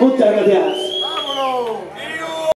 持ってあげてや